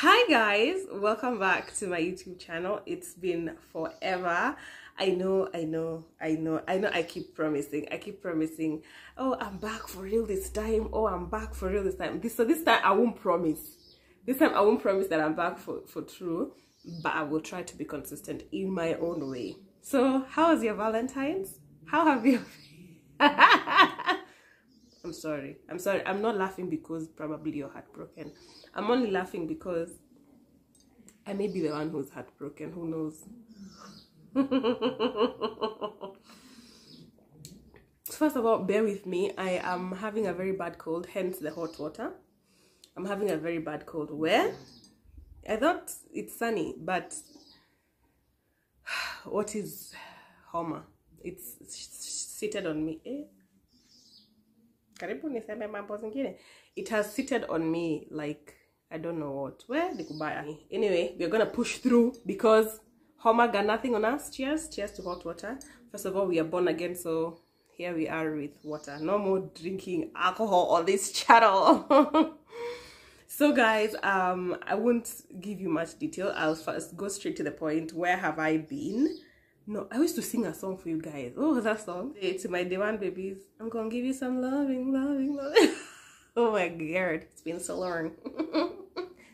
hi guys welcome back to my youtube channel. It's been forever. I know i know i know i know i keep promising i keep promising. Oh i'm back for real this time. Oh i'm back for real this time. This so this time i won't promise. This time i won't promise that i'm back for for true but i will try to be consistent in my own way. So how was your valentines? How have you i'm sorry i'm sorry i'm not laughing because probably you're heartbroken I'm only laughing because I may be the one who's heartbroken. Who knows? First of all, bear with me. I am having a very bad cold, hence the hot water. I'm having a very bad cold. Where? I thought it's sunny, but what is Homa? It's seated on me. Eh? Karibu niseme mambo zingine. It has seated on me like I don't know what. Where the kubaya. Anyway, we're gonna push through because Homa got nothing on us. Cheers. Cheers to hot water. First of all, we are born again, so here we are with water. No more drinking alcohol on this channel. so guys, um, I won't give you much detail. I'll first go straight to the point. Where have I been? No, I used to sing a song for you guys. Oh, that song. To my day one babies. I'm gonna give you some loving, loving, loving. oh my god, it's been so long.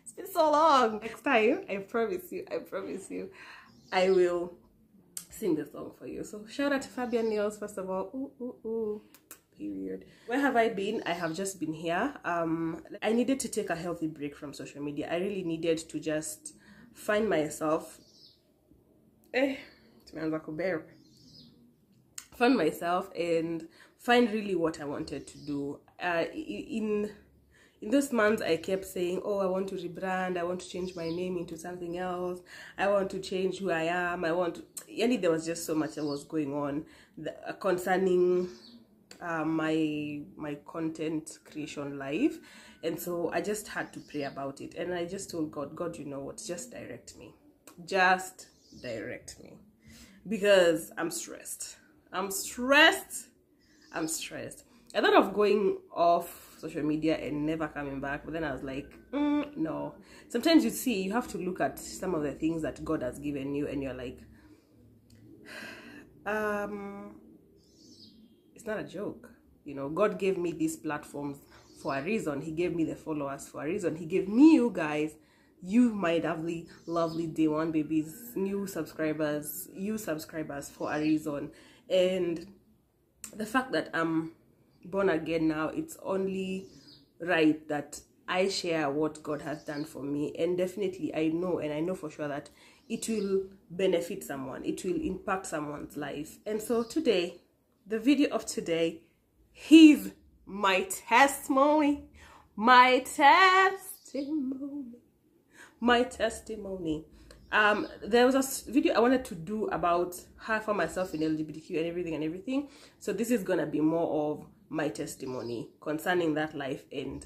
It's been so long. Next time, I promise you, I promise you, I will sing the song for you. So shout out to Fabian Niels, first of all. Ooh, ooh, ooh. Period. Where have I been? I have just been here. Um, I needed to take a healthy break from social media. I really needed to just find myself. Eh, find myself and find really what I wanted to do. Uh, in in those months i kept saying oh i want to rebrand. I want to change my name into something else. I want to change who i am. I want to there was just so much that was going on uh, concerning uh, my my content creation life. And so i just had to pray about it. And i just told god god you know what? Just direct me. Just direct me because i'm stressed. I'm stressed. I'm stressed. I thought of going off social media and never coming back but then i was like mm, no. Sometimes you see you have to look at some of the things that god has given you and you're like um it's not a joke. You know god gave me these platforms for a reason. He gave me the followers for a reason. He gave me you guys you my lovely lovely day one babies new subscribers you subscribers for a reason and the fact that i'm born again now, it's only right that I share what God has done for me. And definitely, I know and I know for sure that it will benefit someone, it will impact someone's life. And so, today, the video of today is my testimony, my testimony, my testimony. Um, there was a video I wanted to do about how for myself in LGBTQ and everything and everything. So, this is gonna be more of my testimony concerning that life and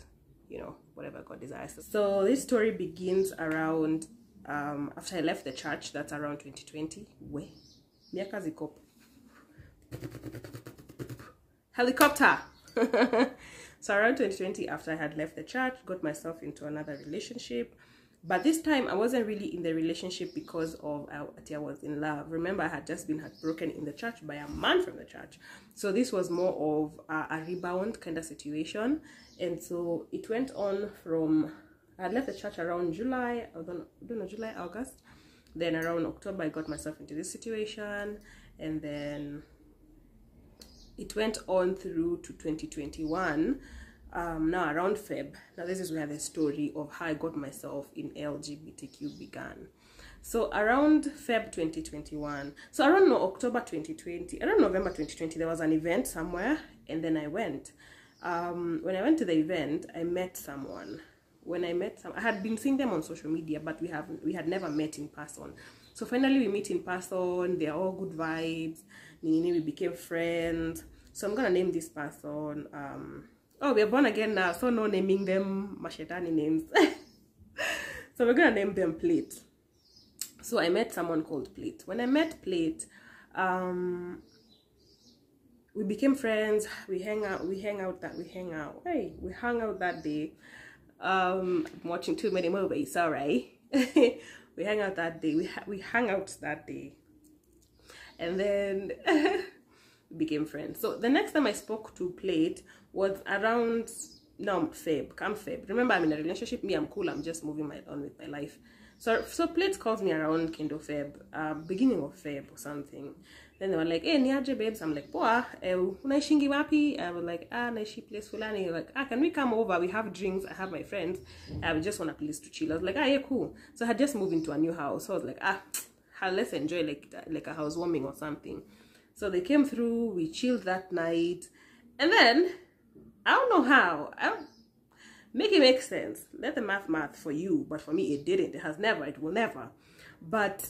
you know whatever god desires. So this story begins around um after i left the church that's around 2020 where? Helicopter! So around 2020 after i had left the church got myself into another relationship but this time i wasn't really in the relationship because of i was in love. Remember i had just been heartbroken in the church by a man from the church. So this was more of a, a rebound kind of situation. And so it went on from i left the church around july i don't, I don't know july august. Then around october i got myself into this situation. And then it went on through to 2021 um, now around Feb. Now this is where the story of how I got myself in LGBTQ began. So around Feb 2021, so around no, October 2020, around November 2020, there was an event somewhere, and then I went. Um, when I went to the event, I met someone. When I met some, I had been seeing them on social media, but we have we had never met in person. So finally, we meet in person. They're all good vibes. We became friends. So I'm gonna name this person. Um, oh we're born again now so no naming them mashetani names so we're gonna name them plate so i met someone called plate when i met plate um we became friends we hang out we hang out that we hang out hey we hung out that day Um, I'm watching too many movies. Sorry. we hang out that day. We we hang out that day, and then became friends. So the next time I spoke to Plate was around no Feb, come Feb. Remember, I'm in a relationship. Me, I'm cool. I'm just moving my on with my life. So so Plate calls me around kind of Feb, uh, beginning of Feb or something. Then they were like, hey, niaje babes. I'm like, poa, eh, unaishingi wapi? I was like, ah, naishi place fulani. Like, ah, can we come over? We have drinks. I have my friends. I just want a place to chill. I was like, ah, yeah, cool. So I had just moved into a new house. So I was like, ah, let's enjoy like like a housewarming or something. So they came through. We chilled that night, and then I don't know how. I don't, make it make sense. Let the math math for you, but for me it didn't. It has never. It will never. But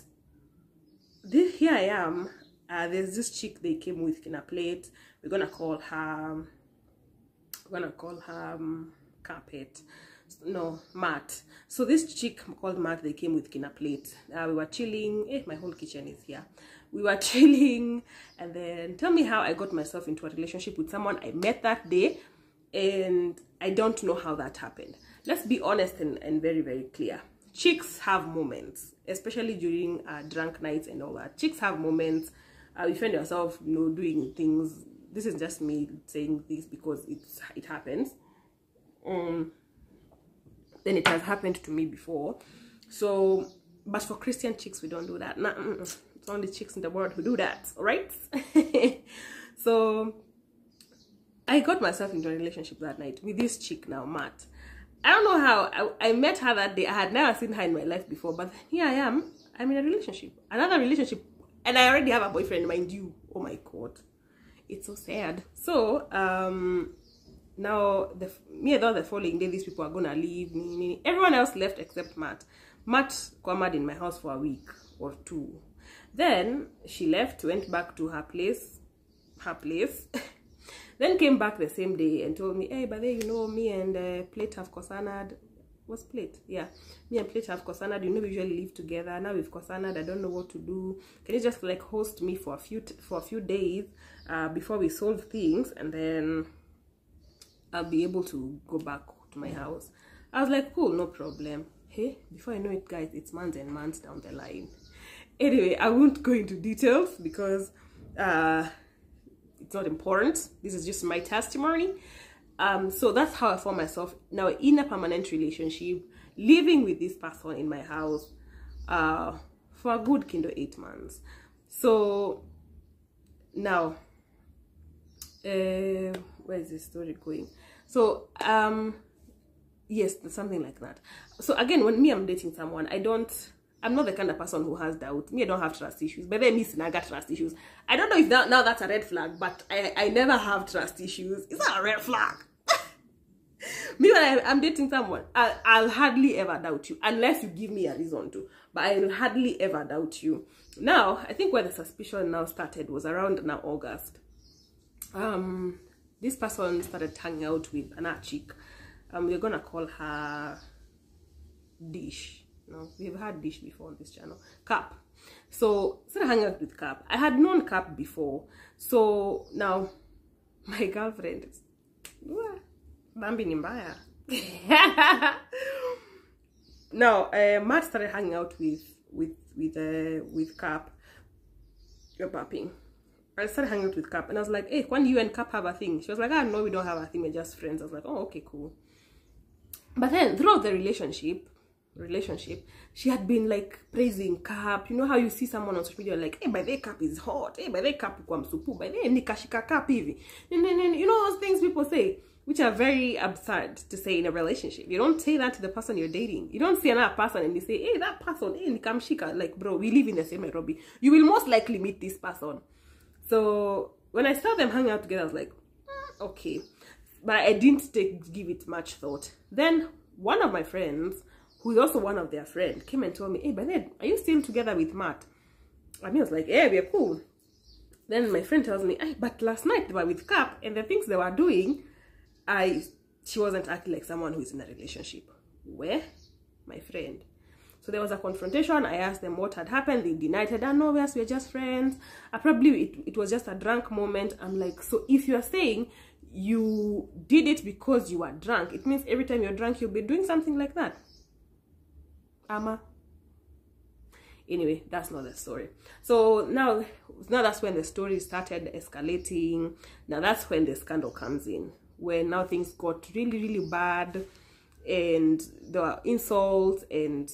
this here I am uh, there's this chick they came with in a plate we're gonna call her we're gonna call her um, carpet no matt so this chick called matt they came with in a plate uh, we were chilling eh, my whole kitchen is here we were chilling and then tell me how i got myself into a relationship with someone i met that day and i don't know how that happened. Let's be honest and, and very very clear. Chicks have moments especially during uh, drunk nights and all that. Chicks have moments uh, you find yourself you know doing things. This is just me saying this because it's it happens. Um then it has happened to me before. So but for christian chicks we don't do that. Nah, it's only chicks in the world who do that all right? So i got myself into a relationship that night with this chick now matt i don't know how I, I met her that day i had never seen her in my life before but here i am i'm in a relationship another relationship and I already have a boyfriend, mind you. Oh my god, it's so sad. So um, now the me thought the following day these people are gonna leave. Me, everyone else left except Matt. Matt got in my house for a week or two. Then she left, went back to her place, her place. then came back the same day and told me, hey, but then you know me and uh, Plate have cosanad was plate? Yeah. Me and plate have cosanad you know we usually live together. Now we've i don't know what to do. Can you just like host me for a few for a few days uh, before we solve things? And then i'll be able to go back to my house. I was like cool no problem. Hey before i know it guys it's months and months down the line. Anyway i won't go into details because uh it's not important. This is just my testimony. Um so that's how i found myself now in a permanent relationship living with this person in my house uh for a good kind of eight months. So now uh where is this story going? So um yes something like that. So again when me i'm dating someone i don't I'm not the kind of person who has doubt. Me, I don't have trust issues. But then me, I got trust issues. I don't know if that now that's a red flag, but I, I never have trust issues. Is that a red flag? me, when I, am dating someone, I, I'll hardly ever doubt you unless you give me a reason to. But I'll hardly ever doubt you. Now, I think where the suspicion now started was around now August. Um, this person started hanging out with an chick. Um, we're gonna call her Dish we've had dish before on this channel. Cap so started hanging out with cap i had known cap before. So now my girlfriend bambi nimbaya now uh, matt started hanging out with with with uh with cap you're bapping I started hanging out with Cap and I was like, hey, when you and Cap have a thing? She was like, ah, no, we don't have a thing, we're just friends. I was like, oh, okay, cool. But then throughout the relationship, relationship, she had been like praising Cap. You know how you see someone on social media like, hey, by the Cap is hot. Hey, by the Cap kwa. By the nikashika Cap hivi. You know those things people say, which are very absurd to say in a relationship. You don't say that to the person you're dating. You don't see another person and you say, hey, that person, hey, nikamshika. Like, bro, we live in the same Nairobi. You will most likely meet this person. So when I saw them hanging out together, I was like, mm, okay. But I didn't take, give it much thought. Then one of my friends who is also one of their friends, came and told me, hey, then, are you still together with Matt? I mean, I was like, yeah, we're cool. Then my friend tells me, hey, but last night they were with Cap, and the things they were doing, I, she wasn't acting like someone who is in a relationship. Where? My friend. So there was a confrontation. I asked them what had happened. They denied it. Ah, no, yes, we're just friends. I probably, it, it was just a drunk moment. I'm like, so if you're saying you did it because you were drunk, it means every time you're drunk, you'll be doing something like that. Anyway, that's not the story. So now, now that's when the story started escalating. Now that's when the scandal comes in, where now things got really, really bad, and there were insults and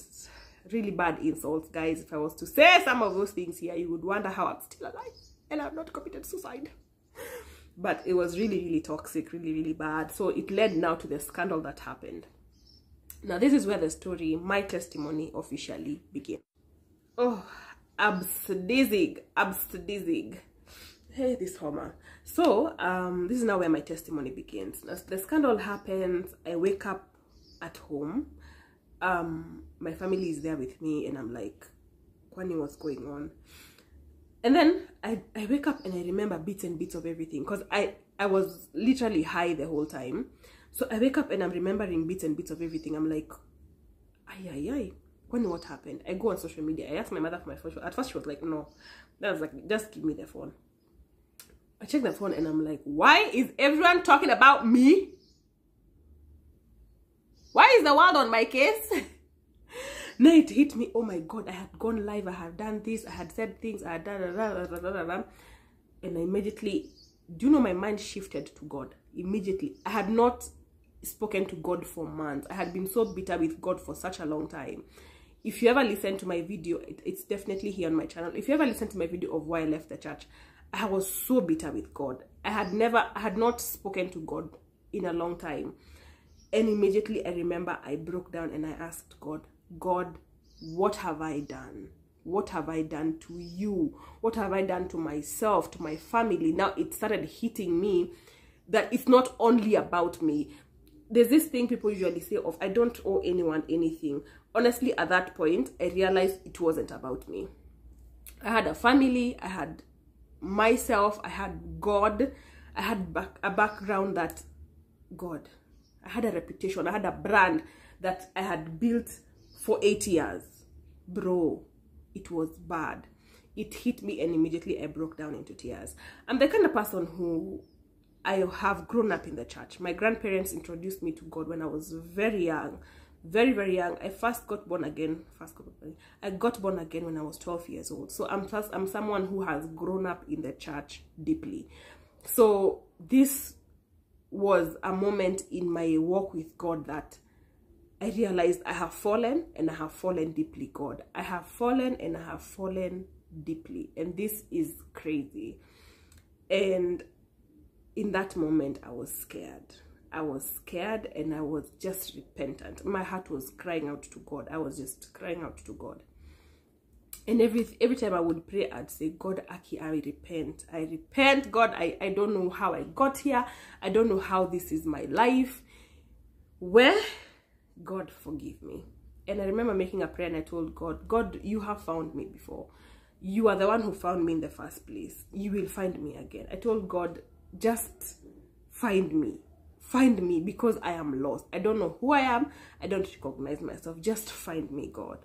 really bad insults, guys. If I was to say some of those things here, you would wonder how I'm still alive and I've not committed suicide. But it was really, really toxic, really, really bad. So it led now to the scandal that happened. Now, this is where the story, my testimony, officially begins. Oh, absdizig, absdizig. Hey, this Homa. So, um, this is now where my testimony begins. The scandal happens, I wake up at home. Um, my family is there with me, and I'm like, Kwani, what's going on? And then I, I wake up and I remember bits and bits of everything because I, I was literally high the whole time. So I wake up and I'm remembering bits and bits of everything. I'm like, ay, ay, ay. When what happened? I go on social media. I ask my mother for my phone. At first, she was like, no. That was like, just give me the phone. I check the phone and I'm like, why is everyone talking about me? Why is the world on my case? now it hit me, oh my God, I had gone live. I had done this. I had said things. I had done, and I immediately, do you know, my mind shifted to God immediately. I had not spoken to God for months. I had been so bitter with God for such a long time. If you ever listen to my video, it, it's definitely here on my channel. If you ever listen to my video of why I left the church, I was so bitter with God. I had never, I had not spoken to God in a long time. And immediately I remember I broke down and I asked God, God, what have I done? What have I done to you? What have I done to myself, to my family? Now it started hitting me that it's not only about me. There's this thing people usually say of, I don't owe anyone anything. Honestly, at that point, I realized it wasn't about me. I had a family, I had myself, I had God, I had back, a background that, God, I had a reputation, I had a brand that I had built for eight years. Bro, it was bad. It hit me and immediately I broke down into tears. I'm the kind of person who I have grown up in the church. My grandparents introduced me to God when I was very young. Very, very young. I first got born again. First got born, I got born again when I was 12 years old. So I'm I'm someone who has grown up in the church deeply. So this was a moment in my walk with God that I realized I have fallen and I have fallen deeply, God. I have fallen and I have fallen deeply. And this is crazy. And in that moment, I was scared. I was scared and I was just repentant. My heart was crying out to God. I was just crying out to God. And every every time I would pray, I'd say, God, Aki, I repent. I repent, God. I, I don't know how I got here. I don't know how this is my life. Where God forgive me. And I remember making a prayer and I told God, God, you have found me before. You are the one who found me in the first place. You will find me again. I told God, just find me. Find me because I am lost. I don't know who I am. I don't recognize myself. Just find me, God.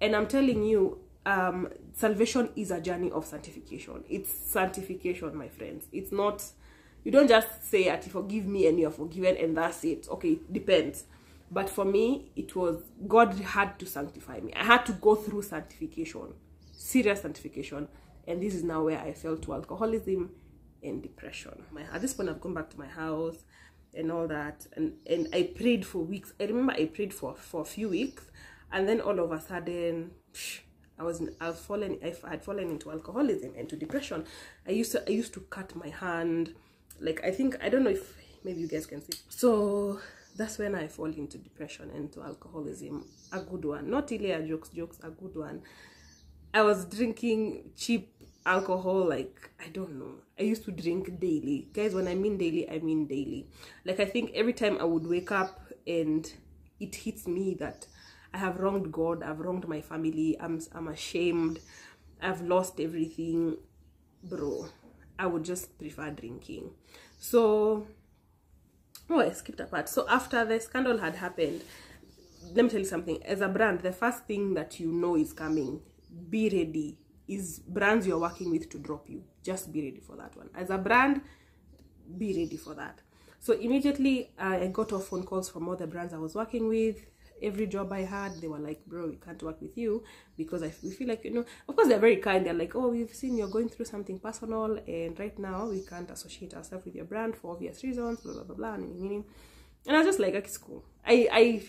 And I'm telling you, um, salvation is a journey of sanctification. It's sanctification, my friends. It's not, you don't just say, Ati, forgive me and you're forgiven and that's it. Okay, depends but for me it was god had to sanctify me i had to go through sanctification serious sanctification and this is now where i fell to alcoholism and depression my, at this point i've gone back to my house and all that and and i prayed for weeks i remember i prayed for for a few weeks and then all of a sudden psh, I was I've fallen I had fallen into alcoholism and to depression. I used to I used to cut my hand, like I think I don't know if maybe you guys can see. So that's when I fall into depression and to alcoholism. A good one. Not really a jokes, jokes, a good one. I was drinking cheap alcohol, like, I don't know. I used to drink daily. Guys, when I mean daily, I mean daily. Like, I think every time I would wake up and it hits me that I have wronged God, I've wronged my family, I'm, I'm ashamed, I've lost everything. Bro, I would just prefer drinking. So oh i skipped a part so after the scandal had happened let me tell you something as a brand the first thing that you know is coming be ready is brands you're working with to drop you just be ready for that one as a brand be ready for that So immediately uh, I got off phone calls from all the brands I was working with. Every job I had, they were like, bro, we can't work with you because I we feel like, you know, of course, they're very kind. They're like, oh, we've seen you're going through something personal, and right now we can't associate ourselves with your brand for obvious reasons, blah, blah, blah, blah. And I was just like, okay, cool. I, I,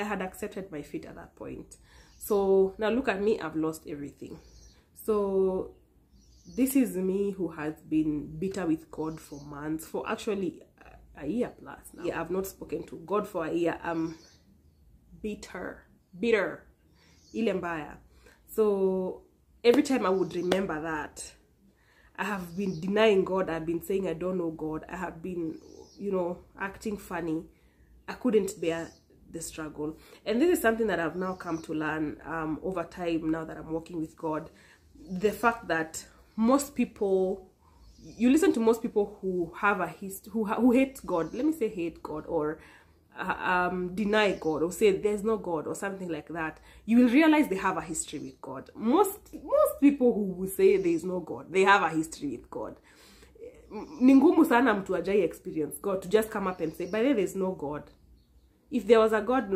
I had accepted my fate at that point. So now look at me, I've lost everything. So this is me who has been bitter with God for months, for actually a year plus now. Yeah, I've not spoken to God for a year. I'm bitter, bitter, ilembaya. So every time I would remember that, I have been denying God. I've been saying I don't know God. I have been, you know, acting funny. I couldn't bear the struggle. And this is something that I've now come to learn um, over time now that I'm working with God. The fact that most people you listen to most people who have a history who who hate god let me say hate god or uh, um, deny god or say there's no god or something like that you will realize they have a history with god. Most most people who will say there is no god they have a history with god. Ni ngumu sana mtu ajai experience god to just come up and say by the way there's no god. If there was a god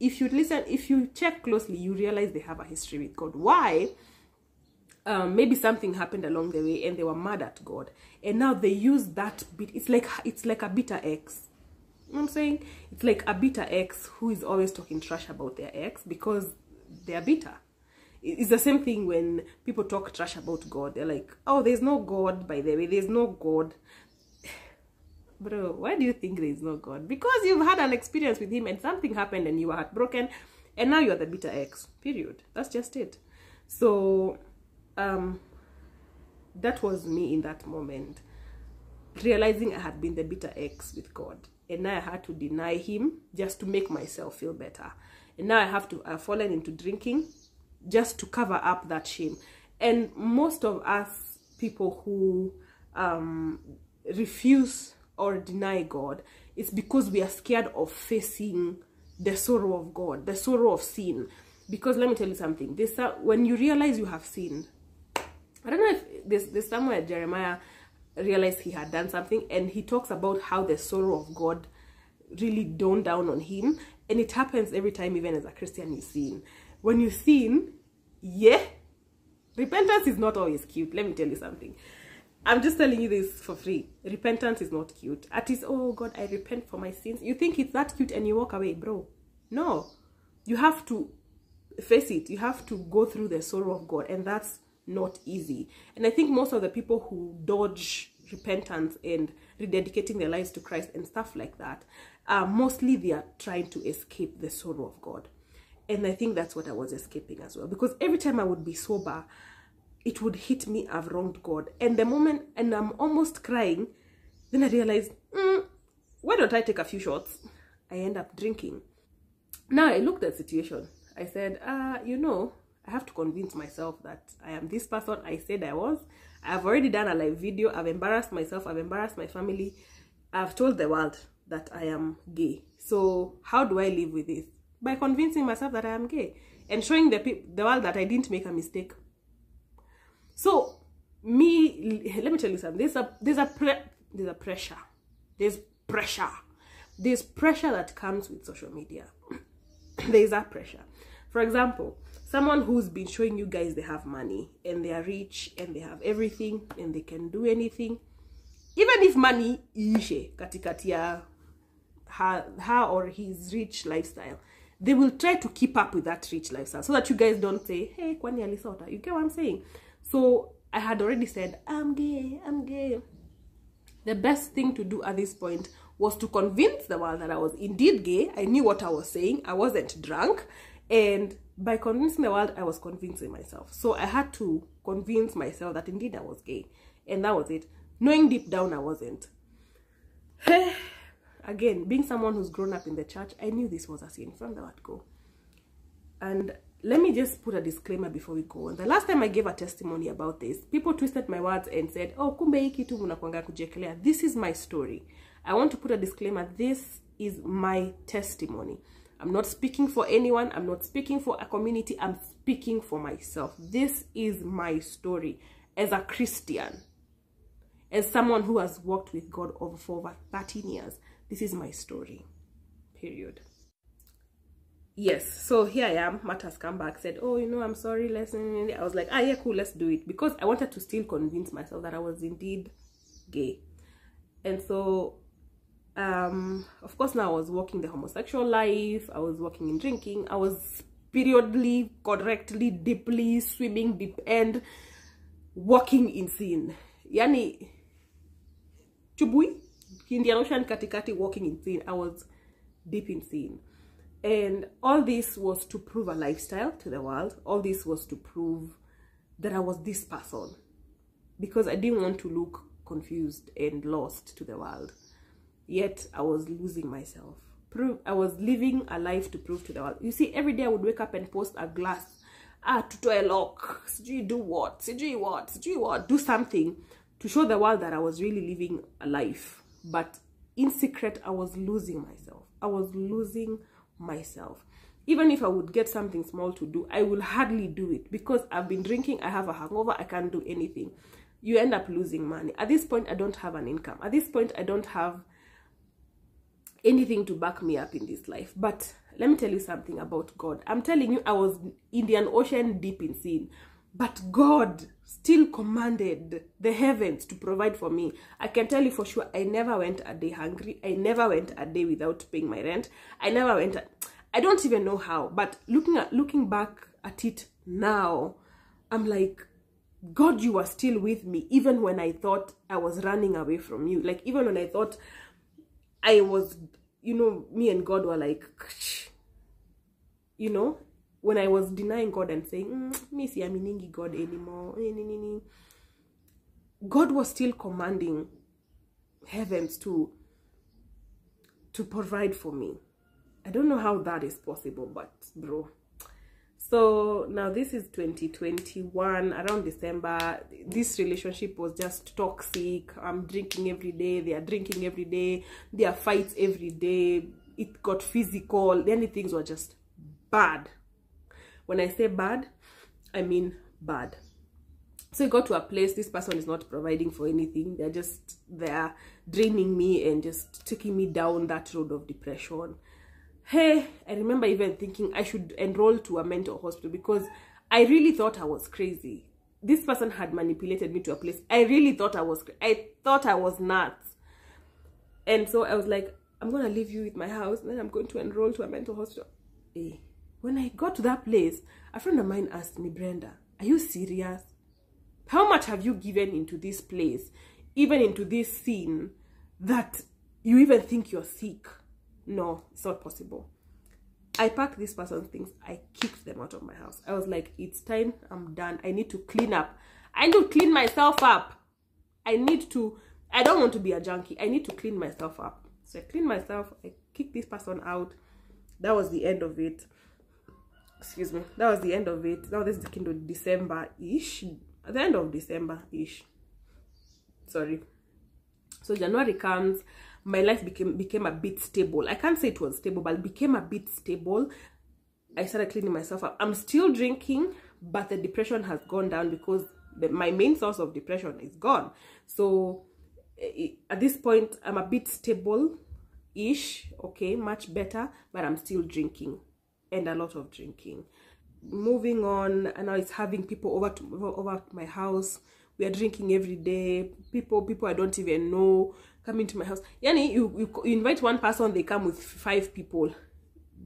if you listen if you check closely you realize they have a history with god. Why um, maybe something happened along the way and they were mad at God. And now they use that bit it's like it's like a bitter ex. You know I'm saying? It's like a bitter ex who is always talking trash about their ex because they are bitter it's the same thing when people talk trash about God. They're like oh there's no God by the way there's no God. Bro why do you think there's no God? Because you've had an experience with him and something happened and you were heartbroken and now you're the bitter ex period. That's just it. So um that was me in that moment realizing i had been the bitter ex with god. And now i had to deny him just to make myself feel better. And now i have to i've fallen into drinking just to cover up that shame. And most of us people who um refuse or deny god it's because we are scared of facing the sorrow of god the sorrow of sin. Because let me tell you something this uh, when you realize you have sinned I don't know if there's, there's somewhere Jeremiah realized he had done something and he talks about how the sorrow of God really dawned down on him. And it happens every time, even as a Christian, you sin. When you sin, yeah, repentance is not always cute. Let me tell you something. I'm just telling you this for free. Repentance is not cute. At least, oh God, I repent for my sins. You think it's that cute and you walk away, bro. No. You have to face it. You have to go through the sorrow of God. And that's not easy. And I think most of the people who dodge repentance and rededicating their lives to Christ and stuff like that, uh, mostly they are trying to escape the sorrow of God. And I think that's what I was escaping as well. Because every time I would be sober, it would hit me, I've wronged God. And the moment, and I'm almost crying, then I realized, mm, why don't I take a few shots? I end up drinking. Now I looked at the situation. I said, uh, you know, I have to convince myself that I am this person I said I was. I've already done a live video. I've embarrassed myself. I've embarrassed my family. I've told the world that I am gay. So how do I live with this? By convincing myself that I am gay and showing the people the world that I didn't make a mistake. So me, let me tell you something. There's a there's a pre, there's a pressure. There's pressure. There's pressure that comes with social media. there's that pressure. For example, someone who's been showing you guys they have money and they are rich and they have everything and they can do anything even if money ishe katikati ya her, her or his rich lifestyle they will try to keep up with that rich lifestyle so that you guys don't say hey kwani alisota? You get what i'm saying? So i had already said i'm gay i'm gay. The best thing to do at this point was to convince the world that i was indeed gay. I knew what i was saying. I wasn't drunk. And by convincing the world, I was convincing myself. So I had to convince myself that indeed I was gay. And that was it. Knowing deep down I wasn't. Again, being someone who's grown up in the church, I knew this was a sin from the word go. And let me just put a disclaimer before we go on. The last time I gave a testimony about this, people twisted my words and said, oh, kumbe hiki tu munakwanga kujekelea. This is my story. I want to put a disclaimer. This is my testimony. I'm not speaking for anyone. I'm not speaking for a community. I'm speaking for myself. This is my story as a Christian. as someone who has worked with God over for over 13 years, this is my story. Period. Yes, so here I am. Matt has come back, said, Oh, you know, I'm sorry, let's I was like, ah yeah, cool, let's do it. Because I wanted to still convince myself that I was indeed gay. And so um of course now I was walking the homosexual life, I was walking in drinking, I was periodically, correctly, deeply, swimming deep end, walking in sin. Yani chubui Indian Ocean katikati walking in sin. I was deep in sin. And all this was to prove a lifestyle to the world. All this was to prove that I was this person. Because I didn't want to look confused and lost to the world. Yet I was losing myself. Prove I was living a life to prove to the world. You see, every day I would wake up and post a glass. Ah, to a lock. Sijui do what? Sijui what? Sijui what? Do something to show the world that I was really living a life. But in secret, I was losing myself. I was losing myself. Even if I would get something small to do, I will hardly do it because I've been drinking, I have a hangover, I can't do anything. You end up losing money. At this point, I don't have an income. At this point, I don't have anything to back me up in this life. But let me tell you something about God. I'm telling you, I was in the ocean deep in sin. But God still commanded the heavens to provide for me. I can tell you for sure, I never went a day hungry. I never went a day without paying my rent. I never went. A, I don't even know how. But looking at looking back at it now, I'm like, God, you are still with me, even when I thought I was running away from you. Like even when I thought I was, you know, me and God were like, you know, when I was denying God and saying, mm, me see aminingi God anymore, God was still commanding heavens to to provide for me. I don't know how that is possible, but bro. So now this is 2021, around December. This relationship was just toxic. I'm drinking every day. They are drinking every day. There are fights every day. It got physical. Many things were just bad when i say bad i mean bad so it got to a place this person is not providing for anything they're just they're draining me and just taking me down that road of depression hey i remember even thinking i should enroll to a mental hospital because i really thought i was crazy this person had manipulated me to a place i really thought i was i thought i was nuts and so i was like i'm gonna leave you with my house and then i'm going to enroll to a mental hospital hey eh when I got to that place, a friend of mine asked me, Brendah, are you serious? How much have you given into this place, even into this scene, that you even think you're sick? No, it's not possible. I packed this person's things. I kicked them out of my house. I was like, it's time. I'm done. I need to clean up. I need to clean myself up. I need to, I don't want to be a junkie. I need to clean myself up. So I cleaned myself. I kicked this person out. That was the end of it excuse me that was the end of it now this is the kind of december-ish at the end of december-ish sorry so january comes my life became became a bit stable. I can't say it was stable but became a bit stable. I started cleaning myself up. I'm still drinking but the depression has gone down because the, my main source of depression is gone. So it, at this point i'm a bit stable ish okay much better but i'm still drinking and a lot of drinking. Moving on and now it's having people over to over my house. We are drinking every day. People people i don't even know coming into my house. Yani you, you, you invite one person they come with five people.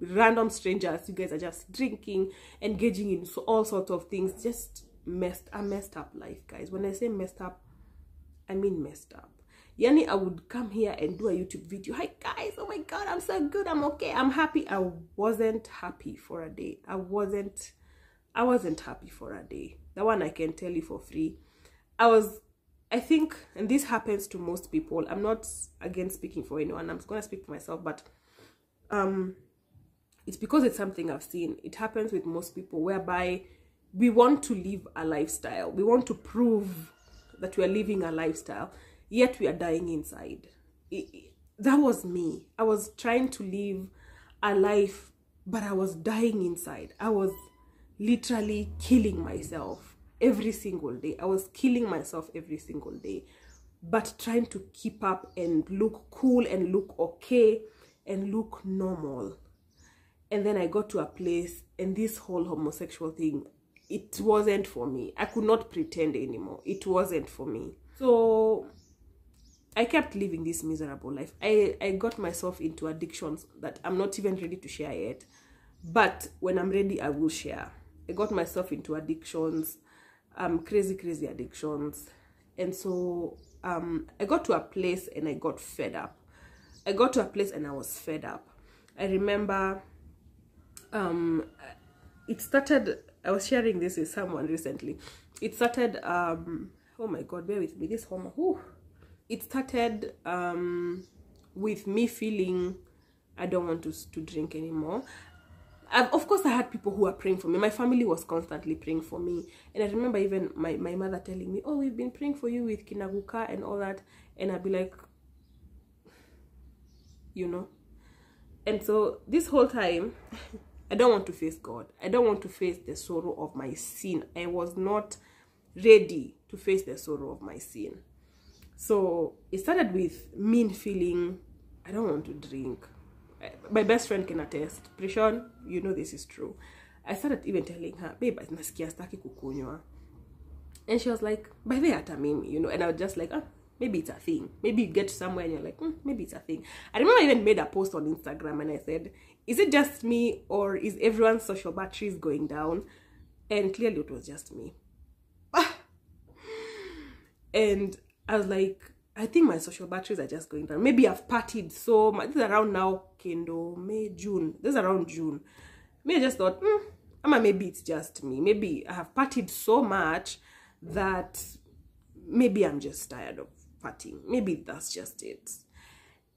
Random strangers. You guys are just drinking engaging in so, all sorts of things. Just messed a messed up life guys. When i say messed up i mean messed up. Yani i would come here and do a youtube video. Hi guys. Oh my god i'm so good. I'm okay. I'm happy. I wasn't happy for a day. I wasn't i wasn't happy for a day. That one i can tell you for free. I was i think and this happens to most people i'm not again speaking for anyone i'm gonna speak for myself but um it's because it's something i've seen. It happens with most people whereby we want to live a lifestyle. We want to prove that we are living a lifestyle yet we are dying inside. It, it, that was me. I was trying to live a life but i was dying inside. I was literally killing myself every single day. I was killing myself every single day but trying to keep up and look cool and look okay and look normal. And then i got to a place and this whole homosexual thing it wasn't for me. I could not pretend anymore. It wasn't for me. So i kept living this miserable life. I i got myself into addictions that i'm not even ready to share yet. But when i'm ready i will share. I got myself into addictions um crazy crazy addictions. And so um i got to a place and i got fed up. I got to a place and i was fed up. I remember um it started i was sharing this with someone recently. It started um oh my god bear with me this home Whew. it started um with me feeling i don't want to to drink anymore I've, of course i had people who were praying for me. My family was constantly praying for me. And i remember even my, my mother telling me oh we've been praying for you with kinaguka and all that. And i'd be like you know. And so this whole time i don't want to face god. I don't want to face the sorrow of my sin. I was not ready to face the sorrow of my sin. So it started with me feeling i don't want to drink my best friend can attest. Prishon you know this is true. I started even telling her babe nasikia staki kukunywa and she was like by the hata you know and i was just like ah, maybe it's a thing. Maybe you get somewhere and you're like mm, maybe it's a thing. I remember i even made a post on instagram and i said is it just me or is everyone's social batteries going down? And clearly it was just me. And i was like I think my social batteries are just going down. Maybe I've partied so much. This is around now, Kendo, May, June. This is around June. Maybe I just thought, hmm, maybe it's just me. Maybe I have partied so much that maybe I'm just tired of partying. Maybe that's just it.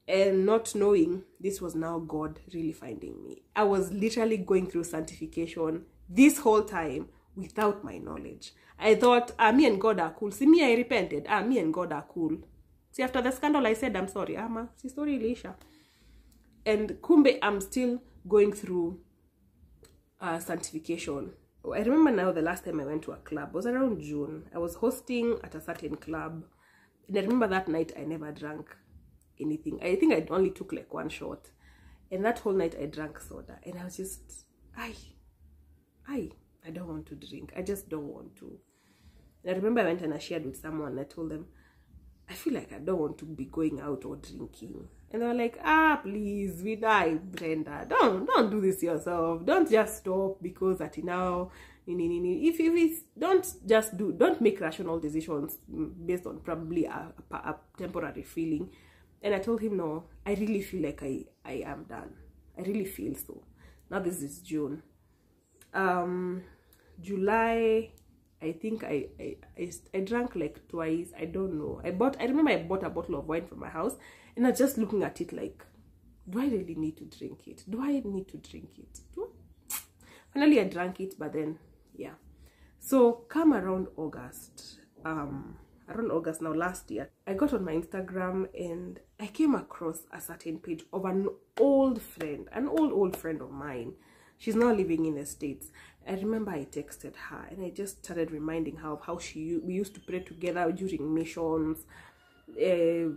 And not knowing this was now God really finding me. I was literally going through sanctification this whole time without my knowledge. I thought, ah, me and God are cool. See, me, I repented. Ah, me and God are cool. See, after the scandal, I said, I'm sorry. Ama, si story ilisha. And kumbe, I'm still going through uh, sanctification. I remember now the last time I went to a club it was around June. I was hosting at a certain club. And I remember that night I never drank anything. I think I only took like one shot. And that whole night I drank soda. And I was just, I, I, I don't want to drink. I just don't want to. And I remember I went and I shared with someone. I told them, I feel like I don't want to be going out or drinking. And they're like, ah, please, we die, Brendah. Don't don't do this yourself. Don't just stop because that now if if it's don't just do don't make rational decisions based on probably a, a, a temporary feeling. And I told him, no, I really feel like I I am done. I really feel so. Now this is June. Um, July I think I, I, I, I drank like twice. I don't know. I bought, I remember I bought a bottle of wine from my house and I was just looking at it like, do I really need to drink it? Do I need to drink it? Finally, I drank it, but then, yeah. So come around August, um, around August now last year, I got on my Instagram and I came across a certain page of an old friend, an old, old friend of mine. She's now living in the States I remember I texted her and I just started reminding her of how she we used to pray together during missions, uh,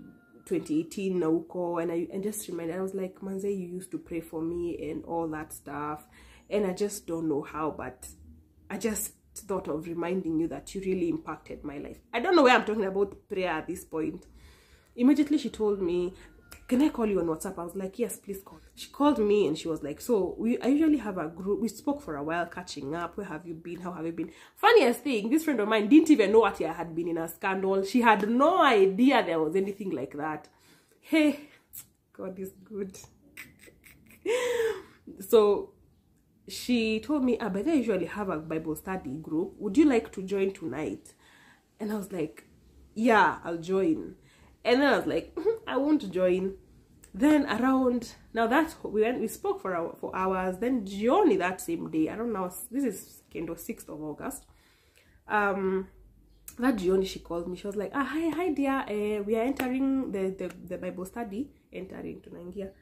2018 Nauko, and I and just reminded I was like, Manze, you used to pray for me and all that stuff, and I just don't know how, but I just thought of reminding you that you really impacted my life. I don't know why I'm talking about prayer at this point. Immediately she told me can I call you on WhatsApp? I was like, yes, please call. She called me and she was like, so we I usually have a group. We spoke for a while, catching up. Where have you been? How have you been? Funniest thing, this friend of mine didn't even know what I had been in a scandal. She had no idea there was anything like that. Hey, God is good. so she told me, ah, but I usually have a Bible study group. Would you like to join tonight? And I was like, yeah, I'll join and then I was like, mm-hmm, I won't join. Then around now that we went, we spoke for our, for hours. Then Johnny that same day, I don't know. This is kind of sixth of August. Um, that Johnny she called me. She was like, ah, hi, hi, dear. Uh, we are entering the, the the Bible study. Entering to Nigeria.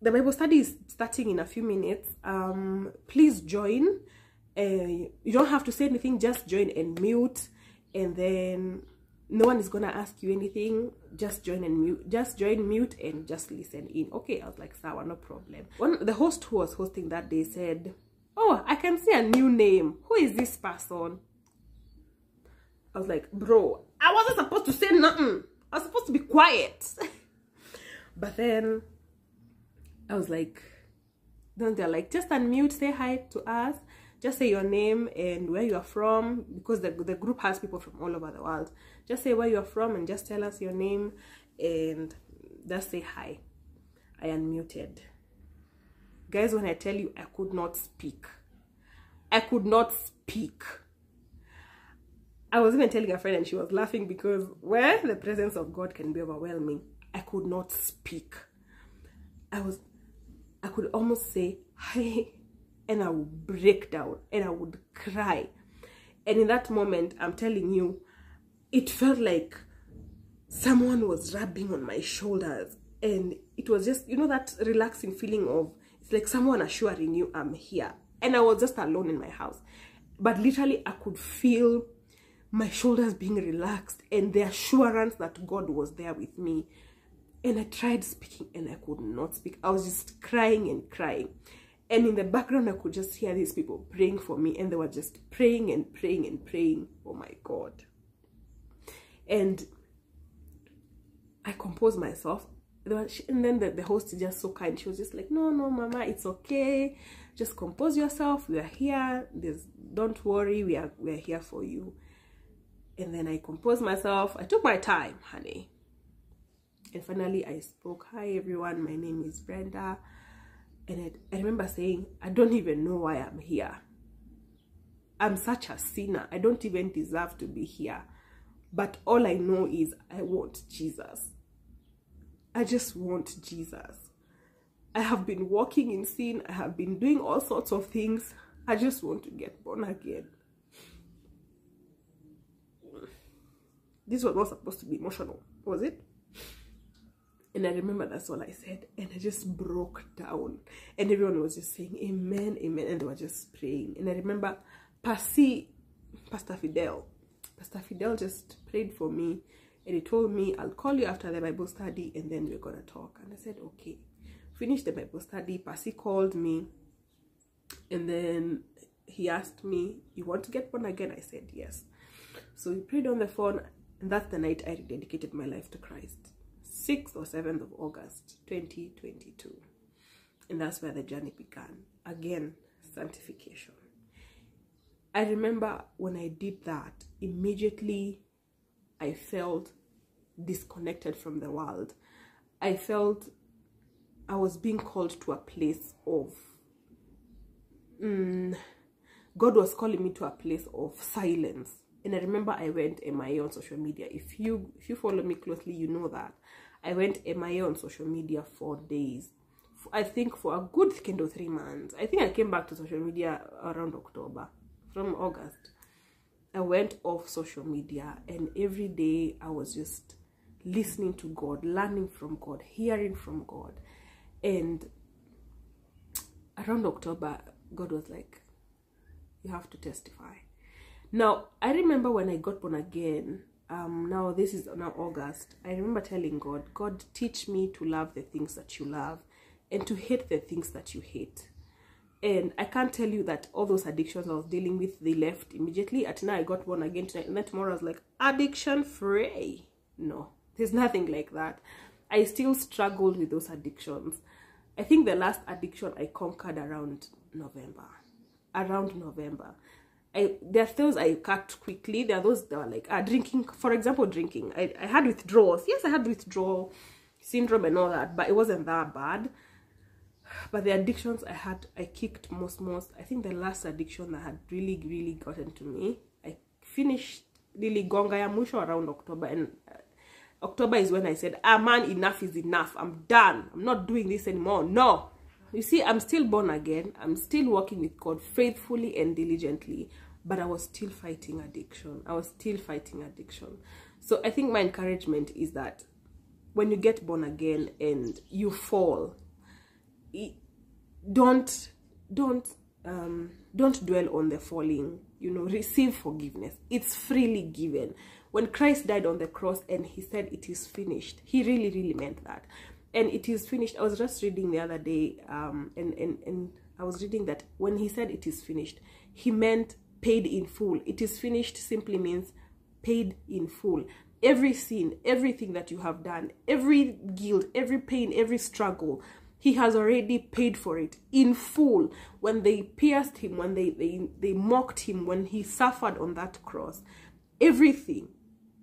The Bible study is starting in a few minutes. Um, please join. Uh, you don't have to say anything. Just join and mute, and then no one is gonna ask you anything just join and mute just join mute and just listen in. Okay i was like sour no problem. One the host who was hosting that day said oh i can see a new name. Who is this person? I was like bro i wasn't supposed to say nothing. I was supposed to be quiet. But then i was like then they're like just unmute say hi to us just say your name and where you are from because the, the group has people from all over the world. Just say where you're from and just tell us your name and just say hi. I unmuted. Guys when i tell you i could not speak. I could not speak. I was even telling a friend and she was laughing because where the presence of god can be overwhelming i could not speak. I was i could almost say hi and i would break down and i would cry. And in that moment i'm telling you it felt like someone was rubbing on my shoulders. And it was just you know that relaxing feeling of it's like someone assuring you i'm here. And i was just alone in my house. But literally i could feel my shoulders being relaxed and the assurance that god was there with me. And i tried speaking and i could not speak. I was just crying and crying and in the background i could just hear these people praying for me and they were just praying and praying and praying oh my god and I composed myself. And then the, the host is just so kind. She was just like, no, no, mama, it's okay. Just compose yourself. We are here. There's, don't worry. We are, we are here for you. And then I composed myself. I took my time, honey. And finally, I spoke, hi, everyone. My name is Brendah. And I, I remember saying, I don't even know why I'm here. I'm such a sinner. I don't even deserve to be here but all I know is I want Jesus. I just want Jesus. I have been walking in sin. I have been doing all sorts of things. I just want to get born again. This was not supposed to be emotional, was it? And I remember that's all I said. And I just broke down. And everyone was just saying, Amen, Amen. And they were just praying. And I remember Pasi, Pastor Fidel, Pastor Fidel just prayed for me and he told me, I'll call you after the Bible study and then we're going to talk. And I said, okay. Finished the Bible study. Pasi called me and then he asked me, you want to get born again? I said, yes. So we prayed on the phone and that's the night I rededicated my life to Christ. 6th or 7th of August 2022. And that's where the journey began. Again, sanctification. I remember when I did that, immediately I felt disconnected from the world. I felt I was being called to a place of mm, God was calling me to a place of silence. And I remember I went MIA on social media. If you if you follow me closely, you know that. I went MIA on social media for days. I think for a good kind of three months. I think I came back to social media around October from August, I went off social media and every day I was just listening to God, learning from God, hearing from God. And around October, God was like, You have to testify. Now, I remember when I got born again, um, now this is now August, I remember telling God, God, teach me to love the things that you love and to hate the things that you hate and I can't tell you that all those addictions I was dealing with they left immediately. At night I got one again tonight, and then tomorrow I was like addiction free. No, there's nothing like that. I still struggled with those addictions. I think the last addiction I conquered around November. Around November. I, there are those I cut quickly. There are those that are like uh, drinking, for example, drinking. I, I had withdrawals. Yes, I had withdrawal syndrome and all that, but it wasn't that bad. But the addictions i had i kicked most most. I think the last addiction that had really really gotten to me i finished really gonga ya mwisho around october. And uh, october is when i said ah man enough is enough. I'm done. I'm not doing this anymore. No. You see i'm still born again. I'm still working with god faithfully and diligently but i was still fighting addiction. I was still fighting addiction. So i think my encouragement is that when you get born again and you fall don't don't um don't dwell on the falling. You know receive forgiveness. It's freely given. When Christ died on the cross and he said it is finished, he really, really meant that. And it is finished. I was just reading the other day, um, and, and, and I was reading that when he said it is finished, he meant paid in full. It is finished simply means paid in full. Every sin, everything that you have done, every guilt, every pain, every struggle, he has already paid for it in full. When they pierced him, when they, they, they mocked him, when he suffered on that cross, everything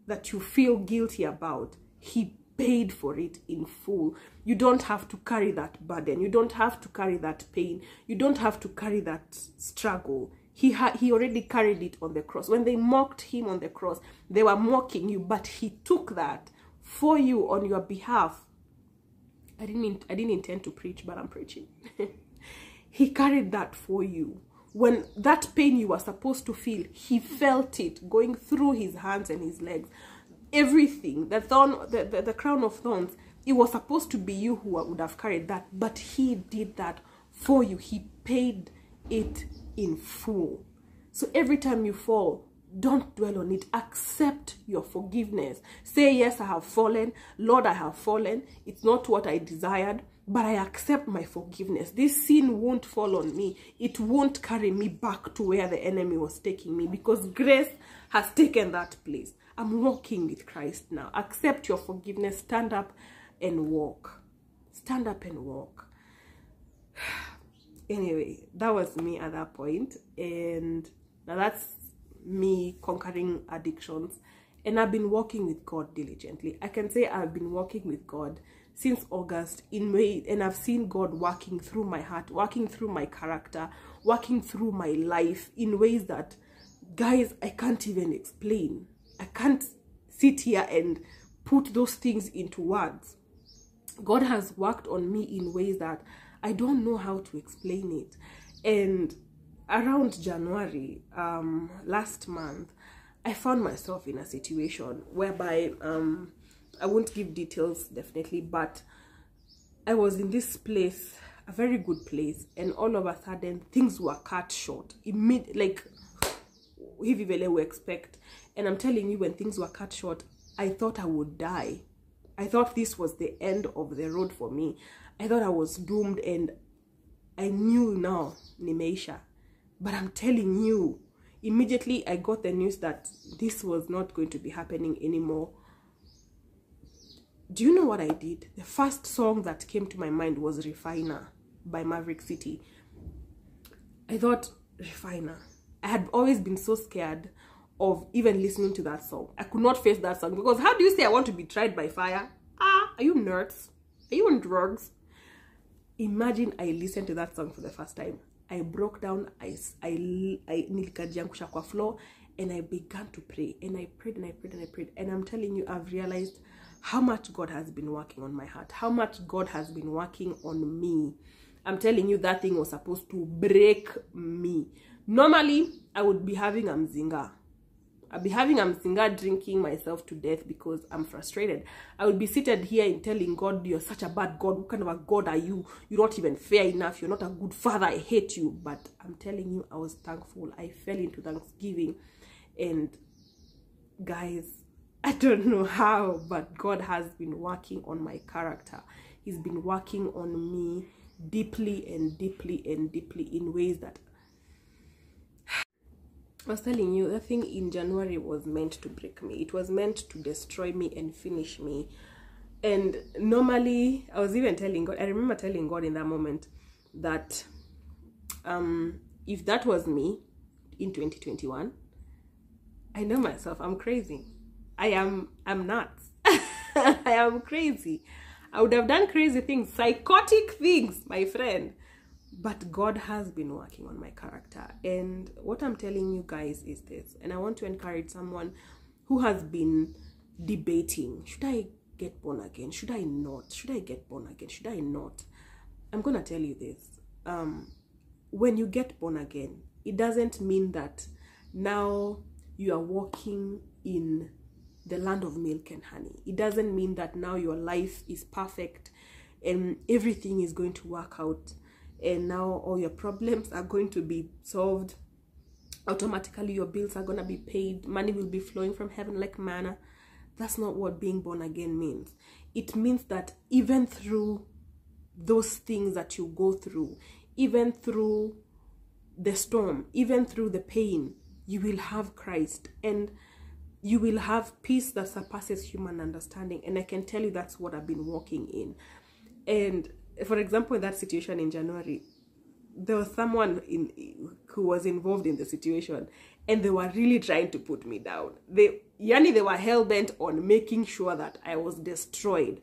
that you feel guilty about, he paid for it in full. You don't have to carry that burden. You don't have to carry that pain. You don't have to carry that struggle. He had he already carried it on the cross. When they mocked him on the cross, they were mocking you, but he took that for you on your behalf. I didn't I didn't intend to preach, but I'm preaching. he carried that for you. When that pain you were supposed to feel, he felt it going through his hands and his legs everything the thorn the, the, the crown of thorns it was supposed to be you who would have carried that but he did that for you he paid it in full so every time you fall don't dwell on it accept your forgiveness say yes i have fallen lord i have fallen it's not what i desired but i accept my forgiveness this sin won't fall on me it won't carry me back to where the enemy was taking me because grace has taken that place I'm walking with Christ now. Accept your forgiveness. Stand up and walk. Stand up and walk. anyway, that was me at that. And now that's me conquering addictions. And I've been walking with God diligently. I can say I've been walking with God since August in May, and I've seen God working through my heart, working through my character, working through my life in ways that, guys, I can't even explain. I can't sit here and put those things into words. God has worked on me in ways that I don't know how to explain it. And around January, um, last month, I found myself in a situation whereby um, I won't give details definitely, but I was in this place, a very good place, and all of a sudden things were cut short. Immediate, like hivi vile we expect and I'm telling you, when things were cut short, I thought I would die. I thought this was the end of the road for me. I thought I was doomed and I knew now, Nimeisha. But I'm telling you, immediately I got the news that this was not going to be happening anymore. Do you know what I did? The first song that came to my mind was Refiner by Maverick City. I thought, Refiner. I had always been so scared of even listening to that song. I could not face that song because how do you say I want to be tried by fire? Ah, are you nerds? Are you on drugs? Imagine I listened to that song for the first time. I broke down, I, I, I kwa floor and I began to pray and I prayed and I prayed and I prayed and I'm telling you I've realized how much God has been working on my heart, how much God has been working on me. I'm telling you that thing was supposed to break me. Normally, I would be having a mzinga I'll be having a msinga drinking myself to death because I'm frustrated. I will be seated here and telling God, you're such a bad God. What kind of a God are you? You're not even fair enough. You're not a good father. I hate you. But I'm telling you, I was thankful. I fell into Thanksgiving. And guys, I don't know how, but God has been working on my character. He's been working on me deeply and deeply and deeply in ways that I was telling you, that thing in January was meant to break me. It was meant to destroy me and finish me. And normally, I was even telling God, I remember telling God in that moment that um, if that was me in 2021, I know myself, I'm crazy. I am, I'm nuts. I am crazy. I would have done crazy things, psychotic things, my friend but God has been working on my character. And what I'm telling you guys is this, and I want to encourage someone who has been debating should I get born again? Should I not? Should I get born again? Should I not? I'm gonna tell you this. Um, when you get born again, it doesn't mean that now you are walking in the land of milk and honey. It doesn't mean that now your life is perfect and everything is going to work out and now all your problems are going to be solved. Automatically your bills are going to be paid. Money will be flowing from heaven like manna. That's not what being born again means. It means that even through those things that you go through even through the storm even through the pain you will have christ and you will have peace that surpasses human understanding. And i can tell you that's what i've been walking in. And for example in that situation in january there was someone in who was involved in the situation and they were really trying to put me down. They yani they were hell-bent on making sure that i was destroyed.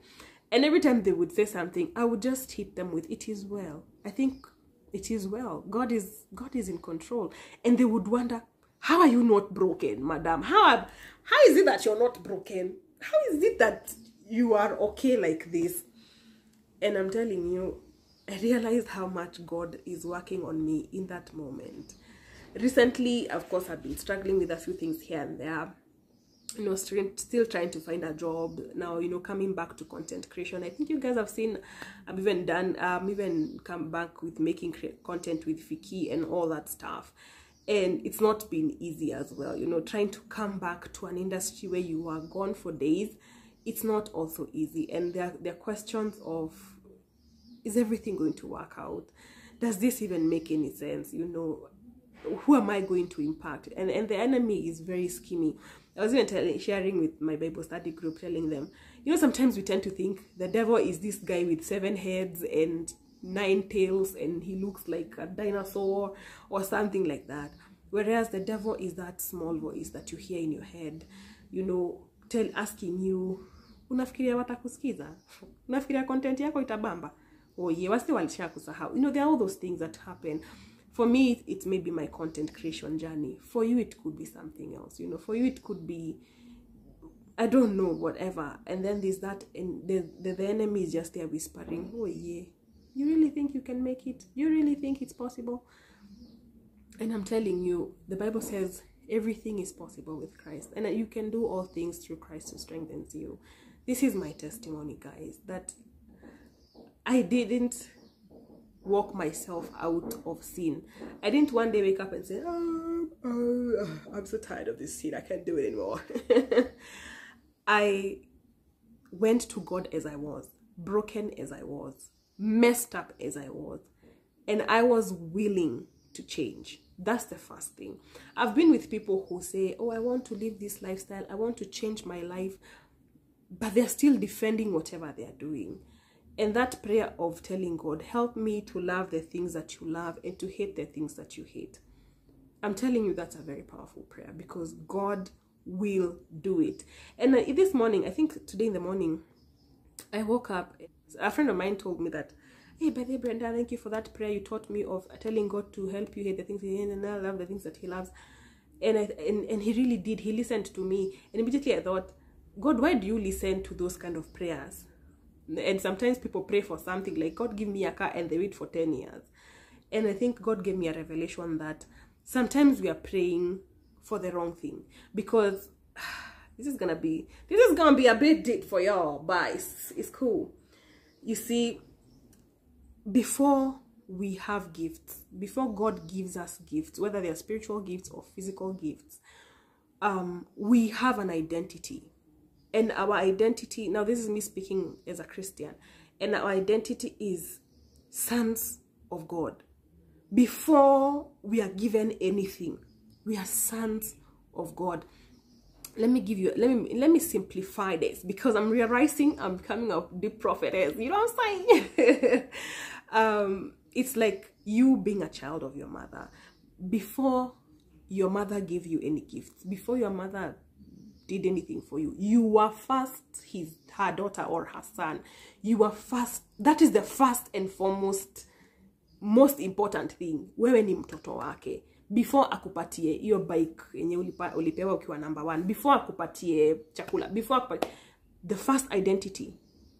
And every time they would say something i would just hit them with it is well. I think it is well. God is god is in control. And they would wonder how are you not broken madam? How are, how is it that you're not broken? How is it that you are okay like this and i'm telling you I realized how much God is working on me in that moment. Recently, of course, I've been struggling with a few things here and there. You know, still, trying to find a job now. You know, coming back to content creation. I think you guys have seen. I've even done. Um, even come back with making content with Fiki and all that stuff. And it's not been easy as well. You know, trying to come back to an industry where you are gone for days. It's not also easy. And there, there are questions of is everything going to work out? Does this even make any sense? You know who am i going to impact? And and the enemy is very schemy i was even telling sharing with my bible study group telling them you know sometimes we tend to think the devil is this guy with seven heads and nine tails and he looks like a dinosaur or something like that. Whereas the devil is that small voice that you hear in your head you know tell asking you unafikiria watakusikiza? Unafikiria content yako itabamba oye wasi walisha kusahau you know there are all those things that happen. For me it may be my content creation journey. For you it could be something else you know. For you it could be i don't know whatever. And then there's that and the, the, the enemy is just there whispering oh yeah you really think you can make it? You really think it's possible? And i'm telling you the bible says everything is possible with christ and you can do all things through christ who strengthens you. This is my testimony guys that I didn't walk myself out of sin. I didn't one day wake up and say, oh, oh, I'm so tired of this sin. I can't do it anymore. I went to God as I was, broken as I was, messed up as I was, and I was willing to change. That's the first thing. I've been with people who say, Oh, I want to live this lifestyle, I want to change my life, but they're still defending whatever they're doing and that prayer of telling God, help me to love the things that you love and to hate the things that you hate. I'm telling you, that's a very powerful prayer because God will do it. And uh, this morning, I think today in the morning, I woke up. A friend of mine told me that, hey, by the way, Brendah, thank you for that prayer you taught me of telling God to help you hate the things he hates and love the things that he loves. And, I, and, and he really did. He listened to me. And immediately I thought, God, why do you listen to those kind of prayers? And sometimes people pray for something like god give me a car and they wait for 10 years. And i think god gave me a revelation that sometimes we are praying for the wrong thing. Because this is gonna be this is gonna be a bit deep for y'all but it's, it's cool. You see before we have gifts before god gives us gifts whether they are spiritual gifts or physical gifts um we have an identity and our identity now this is me speaking as a christian and our identity is sons of god. Before we are given anything we are sons of god. Let me give you let me let me simplify this because i'm realizing i'm coming up big prophetess you know what i'm saying? Um it's like you being a child of your mother. Before your mother gave you any gifts before your mother did anything for you. You were first his her daughter or her son. You were first that is the first and foremost most important thing. Wewe ni mtoto wake. Before akupatie hiyo bike yenye ulipewa ukiwa number one. Before akupatie chakula. Before akupatie, the first identity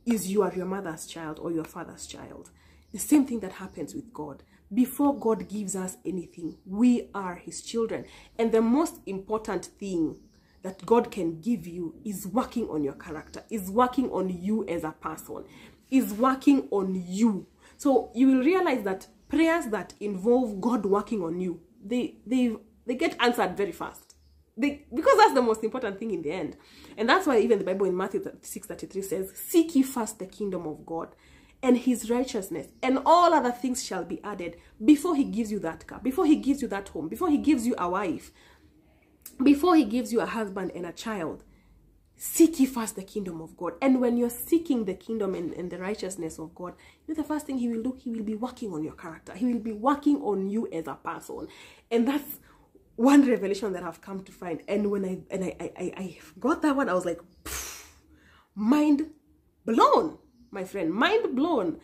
is you are your mother's child or your father's child. The same thing that happens with god. Before god gives us anything we are his children. And the most important thing that God can give you is working on your character, is working on you as a person, is working on you. So you will realize that prayers that involve God working on you, they they they get answered very fast. They, because that's the most important thing in the end. And that's why even the Bible in Matthew 6.33 says, Seek ye first the kingdom of God and his righteousness, and all other things shall be added before he gives you that car, before he gives you that home, before he gives you a wife, before he gives you a husband and a child. Seek ye first the kingdom of God. And when you're seeking the kingdom and, and the righteousness of God, you know the first thing he will do, he will be working on your character. He will be working on you as a person. And that's one revelation that I've come to find. And when I and I I, I got that one, I was like, mind blown my friend, mind blown.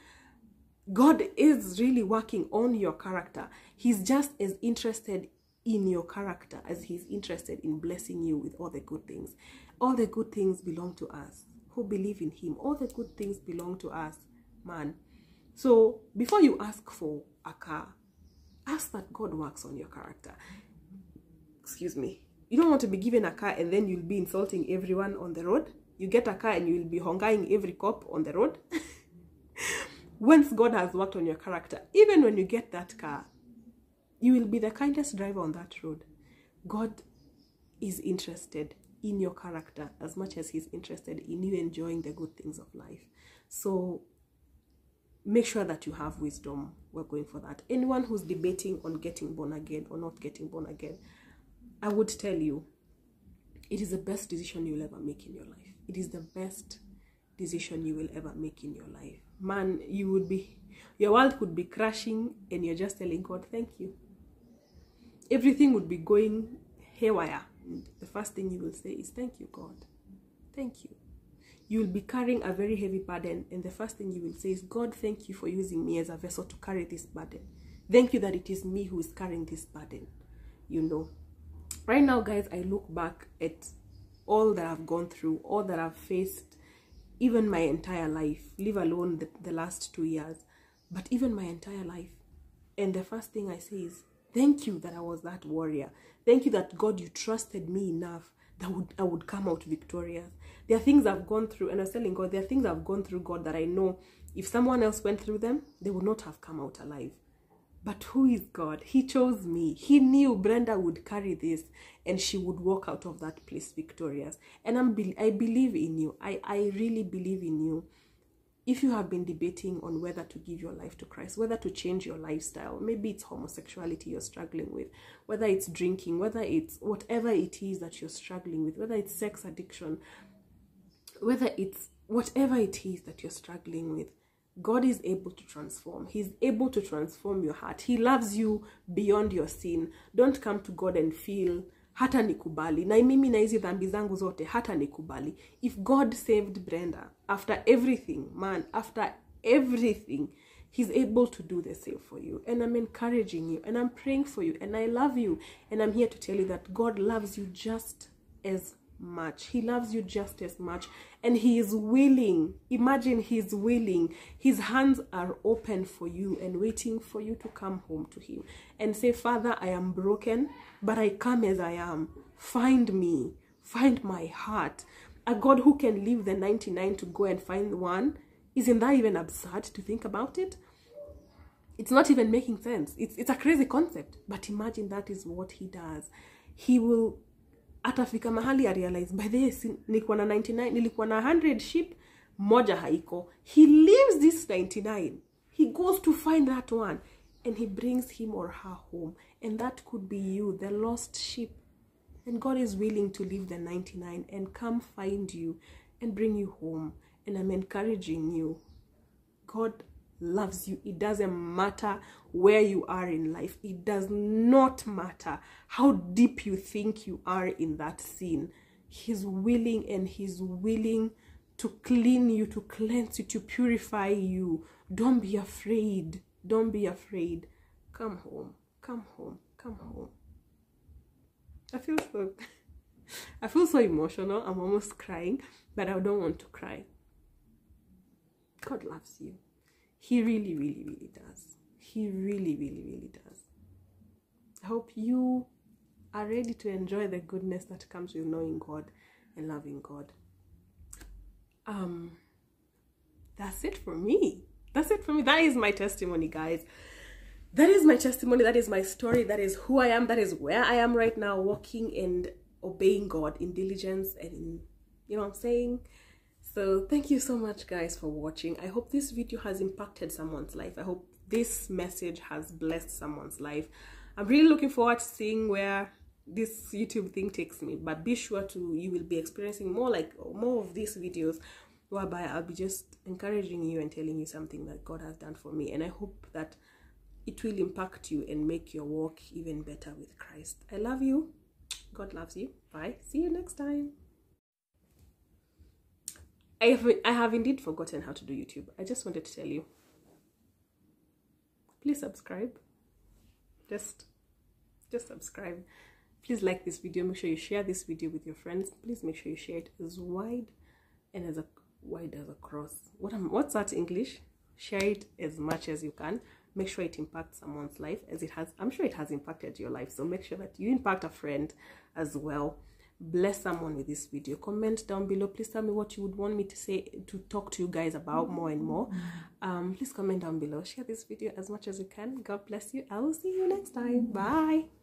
God is really working on your character. He's just as interested in your character as he's interested in blessing you with all the good things. All the good things belong to us who believe in him. All the good things belong to us, man. So before you ask for a car, ask that God works on your character. Excuse me. You don't want to be given a car and then you'll be insulting everyone on the road you get a car and you will be hongaing every cop on the road. Once God has worked on your character, even when you get that car, you will be the kindest driver on that road. God is interested in your character as much as he's interested in you enjoying the good things of life. So make sure that you have wisdom. We're going for that. Anyone who's debating on getting born again or not getting born again, I would tell you it is the best decision you'll ever make in your life it is the best decision you will ever make in your life. Man, you would be, your world could be crashing and you're just telling God, thank you. Everything would be going haywire. The first thing you will say is, thank you, God. Thank you. You will be carrying a very heavy burden, and the first thing you will say is, God, thank you for using me as a vessel to carry this burden. Thank you that it is me who is carrying this burden. You know, right now, guys, I look back at all that I've gone through, all that I've faced, even my entire life, leave alone the, the last two years, but even my entire life. And the first thing I say is, thank you that I was that warrior. Thank you that God, you trusted me enough that would I would come out victorious. There are things I've gone through, and I was telling God, there are things I've gone through, God, that I know if someone else went through them, they would not have come out alive. But who is God? He chose me. He knew Brendah would carry this and she would walk out of that place victorious. And I'm be- I believe in you. I, I really believe in you. If you have been debating on whether to give your life to Christ, whether to change your lifestyle, maybe it's homosexuality you're struggling with, whether it's drinking, whether it's whatever it is that you're struggling with, whether it's sex addiction, whether it's whatever it is that you're struggling with, God is able to transform. He's able to transform your heart. He loves you beyond your sin. Don't come to God and feel hata nikubali na mimi na hizi dhambi zangu zote hata nikubali. If God saved Brenda after everything, man, after everything, He's able to do the same for you. And I'm encouraging you and I'm praying for you and I love you. And I'm here to tell you that God loves you just as much. He loves you just as much. And He is willing. Imagine He's willing. His hands are open for you and waiting for you to come home to Him and say, Father, I am broken, but I come as I am. Find me. Find my heart. A God who can leave the 99 to go and find one. Isn't that even absurd to think about it? It's not even making sense. It's, it's a crazy concept. But imagine that is what he does. He will atafika mahali ya realize by the way nilikuwa na 99 nilikuwa na 100 sheep moja haiko. He leaves this 99 he goes to find that one and he brings him or her home and that could be you the lost sheep. And god is willing to leave the 99 and come find you and bring you home and i'm encouraging you. God loves you. It doesn't matter where you are in life. It does not matter how deep you think you are in that sin. He's willing and he's willing to clean you, to cleanse you, to purify you. Don't be afraid. Don't be afraid. Come home. Come home. Come home. I feel so I feel so emotional. I'm almost crying, but I don't want to cry. God loves you. He really, really, really does. He really, really, really does. I hope you are ready to enjoy the goodness that comes with knowing God and loving God. Um, that's it for me. That's it for me. That is my testimony, guys. that is my testimony that is my story that is who i am that is where i am right now walking and obeying god in diligence and in you know what i'm saying so thank you so much guys for watching. I hope this video has impacted someone's life. I hope this message has blessed someone's life. I'm really looking forward to seeing where this youtube thing takes me but be sure to you will be experiencing more like more of these videos whereby i'll be just encouraging you and telling you something that god has done for me and i hope that it will impact you and make your walk even better with christ. I love you. God loves you. Bye. See you next time I have, I have indeed forgotten how to do YouTube. I just wanted to tell you. Please subscribe. Just, just subscribe. Please like this video. Make sure you share this video with your friends. Please make sure you share it as wide and as a wide as across. What am, what's that English? Share it as much as you can. Make sure it impacts someone's life as it has. I'm sure it has impacted your life. So make sure that you impact a friend as well bless someone with this video. Comment down below. Please tell me what you would want me to say to talk to you guys about more and more. Um please comment down below. Share this video as much as you can. God bless you. I will see you next time. Bye